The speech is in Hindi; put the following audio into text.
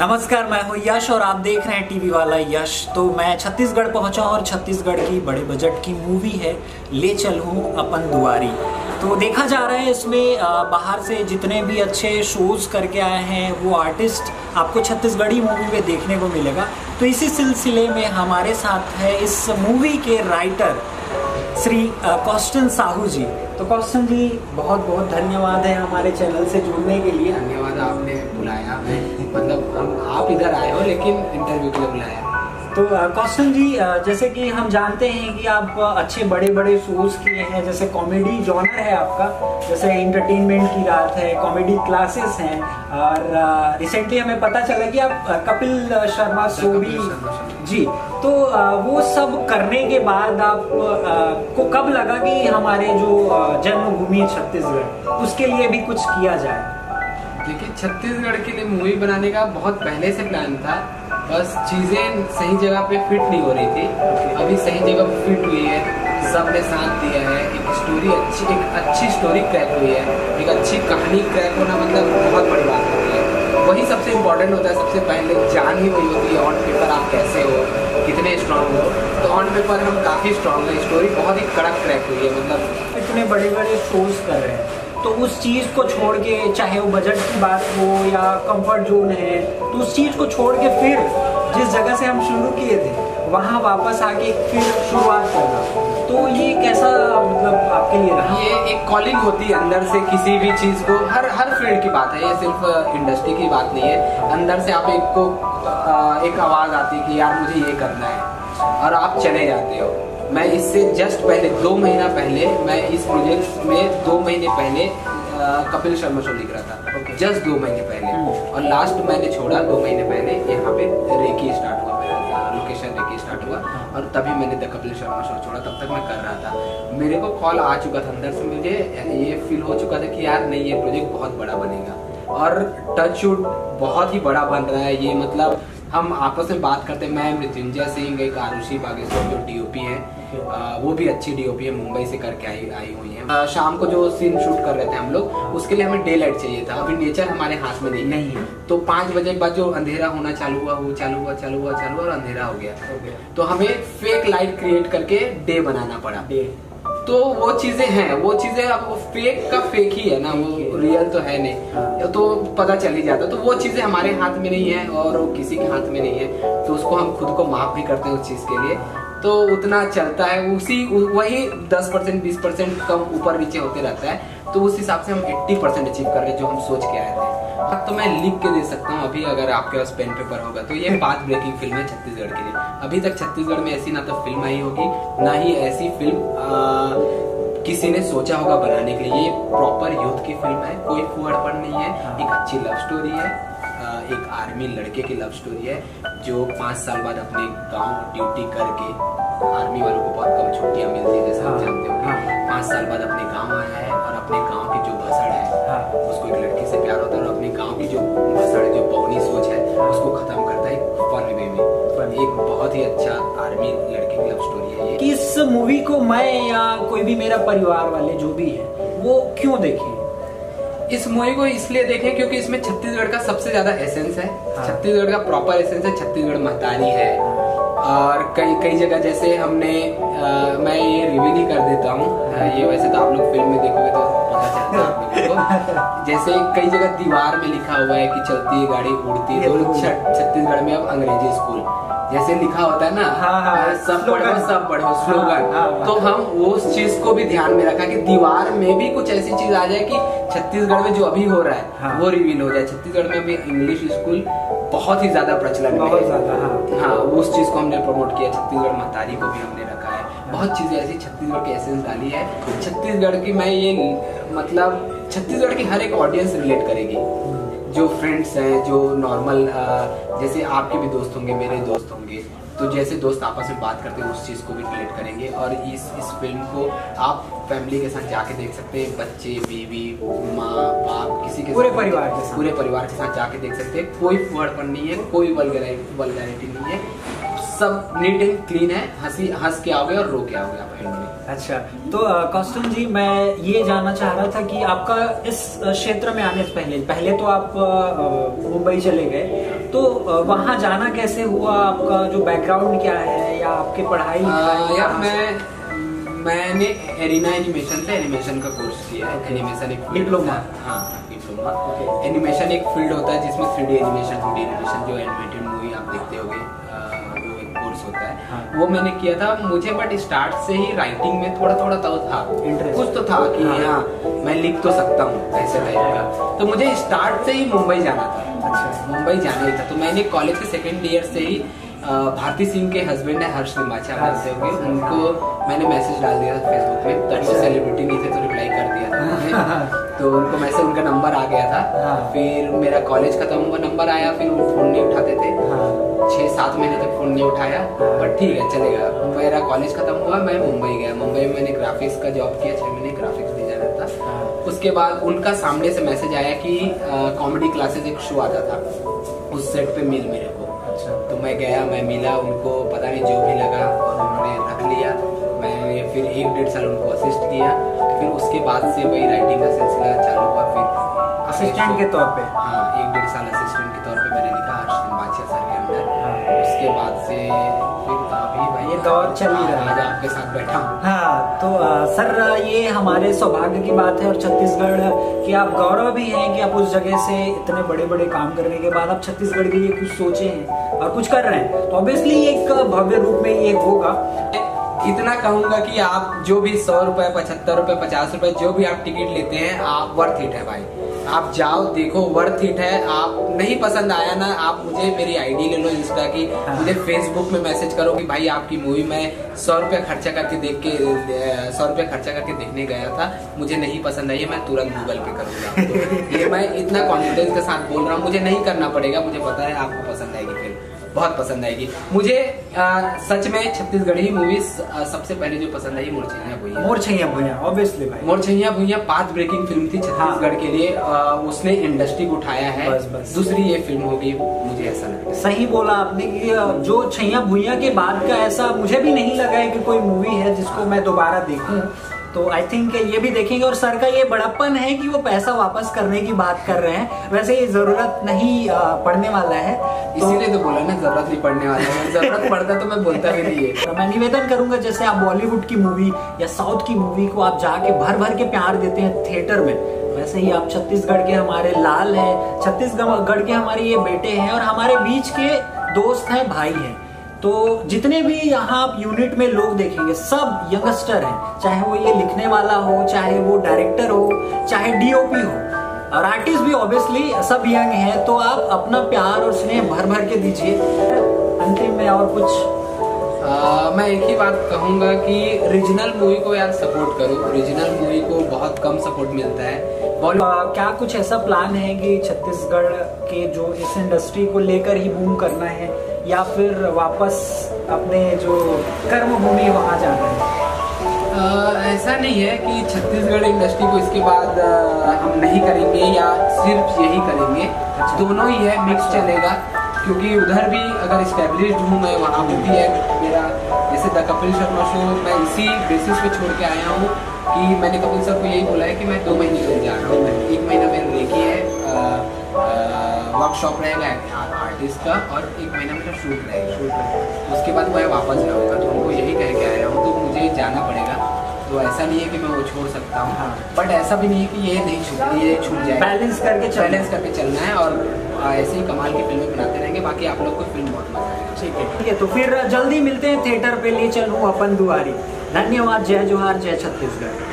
नमस्कार, मैं हूँ यश और आप देख रहे हैं टीवी वाला यश। तो मैं छत्तीसगढ़ पहुँचा और छत्तीसगढ़ की बड़े बजट की मूवी है, ले चल हूँ अपन दुआरी। तो देखा जा रहा है इसमें बाहर से जितने भी अच्छे शोज़ करके आए हैं, वो आर्टिस्ट आपको छत्तीसगढ़ी मूवी में देखने को मिलेगा। तो इसी सिलसिले में हमारे साथ है इस मूवी के राइटर श्री कौस्टन साहू जी। तो कौस्टन जी बहुत बहुत धन्यवाद है हमारे चैनल से जुड़ने के लिए। धन्यवाद आपने बुलाया मतलब हम आप इधर आए हो लेकिन इंटरव्यू के लिए बुलाया। तो कौशल जी जैसे कि हम जानते हैं कि आप अच्छे बड़े बड़े शोज़ किए हैं जैसे कॉमेडी जॉनर है आपका जैसे एंटरटेनमेंट की रात है कॉमेडी क्लासेस हैं और रिसेंटली हमें पता चला कि आप कपिल शर्मा शो भी जी तो वो सब करने के बाद आप को कब लगा कि हमारे जो जन्मभूमि छत्तीसगढ़ उसके लिए भी कुछ किया जाए? देखिए, छत्तीसगढ़ के लिए मूवी बनाने का बहुत पहले से प्लान था। बस चीज़ें सही जगह पे फिट नहीं हो रही थी। अभी सही जगह पे फिट हुई है। सबने साथ दिया है। एक स्टोरी अच्छी, एक अच्छी स्टोरी क्रैक हुई है। एक अच्छी कहानी क्रैक होना मतलब बहुत बड़ी बात होती है। वही सबसे इम्पोर्टेंट होता है। सबसे पहले जान ही वही होती है ऑन पेपर आप कैसे हो, कितने स्ट्रांग हो। तो ऑन पेपर हम काफ़ी स्ट्रांग है। स्टोरी बहुत ही कड़क क्रैक हुई है मतलब इतने बड़े बड़े शोज़ कर रहे हैं। तो उस चीज़ को छोड़ के, चाहे वो बजट की बात हो या कंफर्ट जोन है तो उस चीज़ को छोड़ के फिर जिस जगह से हम शुरू किए थे, वहाँ वापस आके फिर शुरुआत करना। तो ये कैसा मतलब आपके लिए रहा? ये एक कॉलिंग होती है अंदर से किसी भी चीज़ को। हर हर फ़ील्ड की बात है, ये सिर्फ़ इंडस्ट्री की बात नहीं है। अंदर से आप एक को एक आवाज़ आती है कि यार मुझे ये करना है, और आप चले जाते हो। मैं इससे जस्ट पहले दो महीना पहले मैं इस प्रोजेक्ट में दो महीने पहले कपिल शर्मा शो लिख रहा था okay. जस्ट दो महीने पहले हम्म। और लास्ट मैंने छोड़ा दो महीने पहले यहाँ पे रेकी स्टार्ट हुआ मेरा लोकेशन रेकी स्टार्ट हुआ हाँ। और तभी मैंने द कपिल शर्मा शो छोड़ा तब तक मैं कर रहा था मेरे को कॉल आ चुका था अंदर से मुझे ये फील हो चुका था कि यार नहीं ये प्रोजेक्ट बहुत बड़ा बनेगा और टच शूट बहुत ही बड़ा बन रहा है ये मतलब हम आपस में बात करते हैं। मैं मृत्युंजय सिंह एक आरुषि बागेश्वर जो डीओपी है वो भी अच्छी डीओपी है मुंबई से करके आई आई हुई है। शाम को जो सीन शूट कर रहे थे हम लोग उसके लिए हमें डे लाइट चाहिए था। अभी नेचर हमारे हाथ में नहीं नहीं है। तो पाँच बजे बाद जो अंधेरा होना चालू हुआ वो चालू हुआ चालू हुआ चालू हुआ और अंधेरा हो गया। तो हमें फेक लाइट क्रिएट करके डे बनाना पड़ा। तो वो चीज़ें हैं वो चीज़ें अब फेक का फेक ही है ना वो रियल तो है नहीं। हाँ। तो पता चल ही जाता तो वो चीज़ें हमारे हाथ में नहीं है और वो किसी के हाथ में नहीं है तो उसको हम खुद को माफ़ भी करते हैं उस चीज़ के लिए। तो उतना चलता है उसी वही दस परसेंट बीस परसेंट कम ऊपर नीचे होते रहता है। तो उस हिसाब से हम एट्टी परसेंट अचीव कर रहे हैं जो हम सोच के आए थे। तो मैं लिख के दे सकता हूँ अभी अगर आपके पास पेन पेपर होगा। तो ये बात ब्रेकिंग फ़िल्म है छत्तीसगढ़ के लिए। अभी तक छत्तीसगढ़ में ऐसी ना तो फ़िल्म आई होगी ना ही ऐसी फ़िल्म किसी ने सोचा होगा बनाने के लिए। ये प्रॉपर यूथ की फ़िल्म है कोई फुहड़पन नहीं है। एक अच्छी लव स्टोरी है एक आर्मी लड़के की लव स्टोरी है जो पाँच साल बाद अपने गाँव ड्यूटी करके आर्मी वालों को बहुत कम छुट्टियाँ मिलती है जैसा आप हाँ, जानते हो हाँ। पाँच साल बाद अपने गाँव आया है और अपने गाँव की जो भसड़ है हाँ, उसको एक लड़की से प्यार होता है और अपने गाँव की जो भसड़ जो पवनी सोच है उसको खत्म करता है फन वे में। एक बहुत ही अच्छा आर्मी लड़के की लव स्टोरी है ये। इस मूवी को मैं या कोई भी मेरा परिवार वाले जो भी है वो क्यों देखें? इस मूवी को इसलिए देखें क्योंकि इसमें छत्तीसगढ़ का सबसे ज़्यादा एसेंस है। हाँ। छत्तीसगढ़ का प्रॉपर एसेंस है छत्तीसगढ़ महतारी है। और कई कई जगह जैसे हमने आ, मैं ये रिव्यू नहीं कर देता हूँ। हाँ। ये वैसे तो आप लोग फ़िल्म में देखोगे तो पता चलता है आप जैसे कई जगह दीवार में लिखा हुआ है कि चलती है गाड़ी उड़ती है। तो छत्तीसगढ़ में अब अंग्रेज़ी स्कूल। जैसे लिखा होता है ना हाँ, हाँ, सब पढ़ो सब पढ़ो स्लोगन हाँ, हाँ, तो हम उस चीज़ को भी ध्यान में रखा कि दीवार में भी कुछ ऐसी चीज़ आ जाए कि छत्तीसगढ़ में जो अभी हो रहा है हाँ, वो रिवील हो जाए। छत्तीसगढ़ में अभी इंग्लिश स्कूल बहुत ही ज़्यादा प्रचलन बहुत ज़्यादा हाँ, हाँ उस चीज़ को हमने प्रमोट किया छत्तीसगढ़ महतारी को भी हमने रखा है। बहुत चीज़ें ऐसी छत्तीसगढ़ की एसेंस डाली है। छत्तीसगढ़ की मैं ये मतलब छत्तीसगढ़ की हर एक ऑडियंस रिलेट करेगी। जो फ्रेंड्स हैं जो नॉर्मल जैसे आपके भी दोस्त होंगे मेरे दोस्त होंगे तो जैसे दोस्त आपस में बात करते हैं उस चीज़ को भी रिलेट करेंगे और इस इस फ़िल्म को आप फैमिली के साथ जाके देख सकते हैं बच्चे बीवी माँ बाप किसी के पूरे परिवार के साथ। पूरे परिवार के साथ जाके देख सकते हैं। कोई फुहड़पन नहीं है कोई वलगैरिटी नहीं है। सब नीट एंड क्लीन है हँसी हंस के आओगे और रो के आओगे आप एंड में। अच्छा तो कॉस्टम जी मैं ये जानना चाह रहा था कि आपका इस क्षेत्र में आने से पहले पहले तो आप मुंबई चले गए तो वहाँ जाना कैसे हुआ आपका जो बैकग्राउंड क्या है या आपके पढ़ाई आ? मैं मैंने एरिना एनिमेशन से एनिमेशन का कोर्स किया है एनिमेशन एक. होता है। हाँ डिप्लोमा. एनिमेशन एक फ़ील्ड होता है जिसमें three D animation two D animation जो एनिमेटेड मूवी आप देखते होगे आ, वो एक कोर्स होता है हाँ। वो मैंने किया था मुझे बट स्टार्ट से ही राइटिंग में थोड़ा थोड़ा तो था Interest. कुछ तो था कि हाँ। हाँ मैं लिख तो सकता हूँ ऐसे टाइप का तो मुझे स्टार्ट से ही मुंबई जाना था अच्छा मुंबई जाना ही था तो मैंने कॉलेज के सेकेंड ईयर से ही भारती सिंह के हस्बैंड है हर्ष निमाचा हाँ। जानते होंगे उनको मैंने मैसेज डाल दिया था फेसबुक में। तब वो सेलिब्रिटी नहीं थे तो रिप्लाई कर दिया था तो उनको मैसेज उनका नंबर आ गया था। हाँ। फिर मेरा कॉलेज खत्म हुआ नंबर आया फिर वो फ़ोन नहीं उठाते थे। हाँ। छः सात महीने तक फ़ोन नहीं उठाया। पर ठीक है चलेगा। मेरा कॉलेज खत्म हुआ मैं मुंबई गया। मुंबई में मैंने ग्राफिक्स का जॉब किया छः महीने ग्राफिक्स था उसके बाद उनका सामने से मैसेज आया कि कॉमेडी क्लासेस एक शो आता था। उस सेट पे मिल मेरे को। अच्छा। तो मैं गया मैं मिला उनको पता नहीं जो भी लगा और उन्होंने रख लिया। मैंने फिर एक डेढ़ साल उनको असिस्ट किया। फिर उसके बाद से वही राइटिंग का सिलसिला चालू हुआ फिर असिस्टेंट के तौर पे? हाँ एक डेढ़ साल असिस्टेंट के तौर पे मैंने लिखा। उसके बाद से फिर भाई ये दौर चल ही रहा है। आज आपके साथ बैठा हूँ हाँ तो आ, सर ये हमारे सौभाग्य की बात है और छत्तीसगढ़ की आप गौरव भी हैं कि आप उस जगह से इतने बड़े बड़े काम करने के बाद आप छत्तीसगढ़ के लिए कुछ सोचे हैं और कुछ कर रहे हैं तो ऑब्वियसली एक भव्य रूप में ये होगा इतना कहूँगा कि आप जो भी सौ रुपए, पचहत्तर रुपए, पचास रुपए, जो भी आप टिकट लेते हैं, आप वर्थ इट है भाई। आप जाओ, देखो वर्थ इट है। आप नहीं पसंद आया ना, आप मुझे मेरी आईडी ले लो इंस्टा की। मुझे फेसबुक में मैसेज करो कि भाई आपकी मूवी में सौ रुपया खर्चा करके देख के सौ रुपया खर्चा करके देखने गया था। मुझे नहीं पसंद आई, मैं तुरंत गूगल पे करूँगा। ये मैं इतना कॉन्फिडेंस के साथ बोल रहा हूँ, मुझे नहीं करना पड़ेगा, मुझे पता है आपको पसंद आएगी। बहुत पसंद आएगी। मुझे अ, सच में छत्तीसगढ़ी मूवीज़ सबसे पहले जो पसंद आई मोरछैया भैया मोर छैया भैया ऑब्वियसली भाई। मोरछैया भैया पाँच ब्रेकिंग फ़िल्म थी छत्तीसगढ़ के लिए अ, उसने इंडस्ट्री को उठाया है। बस, बस। दूसरी ये फ़िल्म होगी मुझे ऐसा लगता है। सही बोला आपने कि जो छैया भूया के बाद का ऐसा मुझे भी नहीं लगा है कि कोई मूवी है जिसको मैं दोबारा देखूँ। तो आई थिंक ये भी देखेंगे और सर का ये बड़प्पन है कि वो पैसा वापस करने की बात कर रहे हैं। वैसे ये ज़रूरत नहीं पड़ने वाला है। तो इसीलिए तो बोला ना ज़रूरत नहीं पड़ने वाला है। ज़रूरत पड़ता तो मैं बोलता भी नहीं है। तो मैं निवेदन करूँगा जैसे आप बॉलीवुड की मूवी या साउथ की मूवी को आप जाके भर भर के प्यार देते हैं थिएटर में वैसे ही आप छत्तीसगढ़ के हमारे लाल हैं छत्तीसगढ़ के हमारे ये बेटे हैं और हमारे बीच के दोस्त हैं भाई हैं। तो जितने भी यहाँ आप यूनिट में लोग देखेंगे सब यंगस्टर हैं। चाहे वो ये लिखने वाला हो चाहे वो डायरेक्टर हो चाहे डीओपी हो। और आर्टिस्ट भी ऑब्वियसली सब यंग हैं तो आप अपना प्यार और स्नेह भर भर के दीजिए। अंतिम में और कुछ? आ, मैं एक ही बात कहूँगा कि रीजनल मूवी को यार सपोर्ट करो। रीजनल मूवी को बहुत कम सपोर्ट मिलता है। आ, क्या कुछ ऐसा प्लान है कि छत्तीसगढ़ के जो इस इंडस्ट्री को लेकर ही बूम करना है? या फिर वापस अपने जो कर्म भूमि वहाँ जाना है? ऐसा नहीं है कि छत्तीसगढ़ इंडस्ट्री को इसके बाद हम नहीं करेंगे या सिर्फ़ यही करेंगे। दोनों ही है मिक्स चलेगा। क्योंकि उधर भी अगर इस्टेब्लिश हूँ मैं वहाँ पे भी है। मेरा जैसे द कपिल शर्मा शो मैं इसी बेसिस पे छोड़ के आया हूँ कि मैंने कपिल सर को यही बोला है कि मैं दो महीने के लिए जा रहा हूँ। एक महीना मेरा लेके है वर्कशॉप रहेगा आर्टिस्ट का और एक महीना मेरा शूट रहेगा शूट उसके बाद मैं वापस जाऊँगा। तो उनको यही कह के आया हूँ तो मुझे जाना पड़ेगा। तो ऐसा नहीं है कि मैं वो छोड़ सकता हूँ। हाँ। बट ऐसा भी नहीं है कि ये नहीं छूट ये छूट जाए। बैलेंस करके चलना। बैलेंस करके चलना है और ऐसे ही कमाल की फ़िल्में बनाते रहेंगे। बाकी आप लोग को फ़िल्म बहुत मज़ा आएगा। ठीक है ठीक है। तो फिर जल्दी मिलते हैं थिएटर पे। ले चलूँ अपन दुआरी। धन्यवाद। जय जोहार जय छत्तीसगढ़।